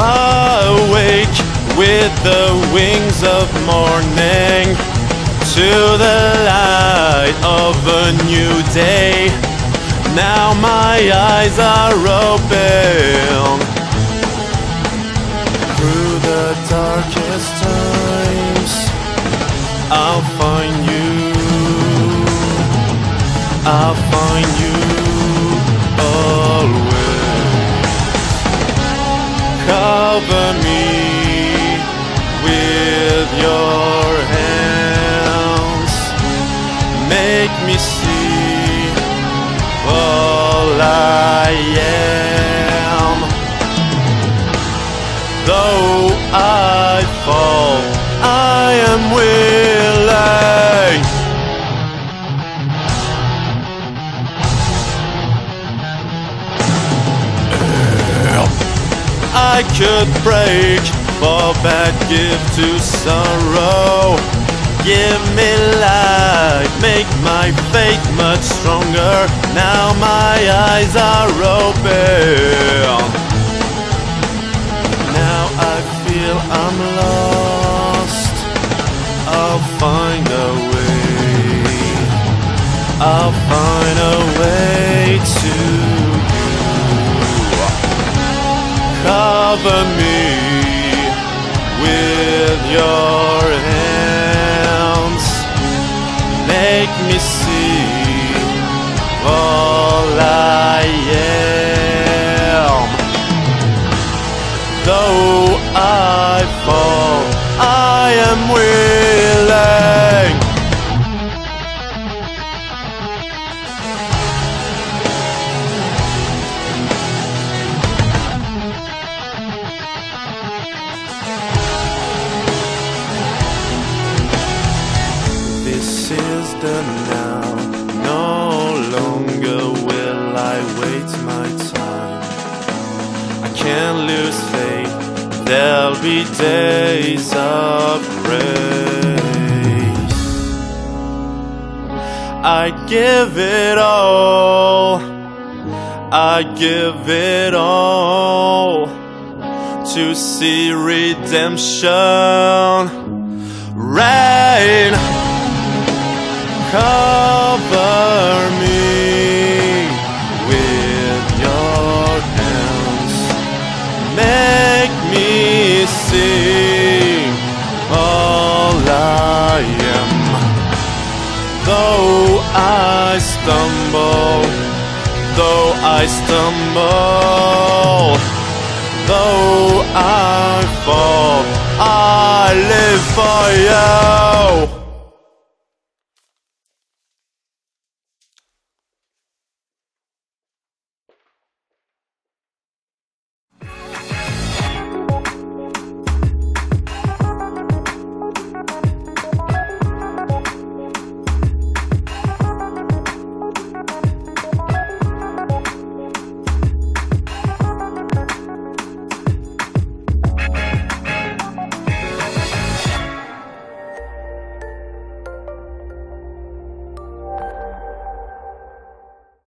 awake with the wings of morning to the light of a new day. Now my eyes are open through the darkest times. I'll find you. Cover me with your hands. Make me see all I am. Though I fall, I am willing. I could break for bad give to sorrow. Give me light, make my faith much stronger. Now my eyes are open. Now I feel I'm lost. I'll find a way. I'll find a way to Cover me with your hands. Make me see all I am. Though I fall, I am willing. Longer will I wait my time. I can't lose faith. There'll be days of grace. I give it all. I give it all to see redemption Though I stumble, though I stumble, though I fall, I live for you.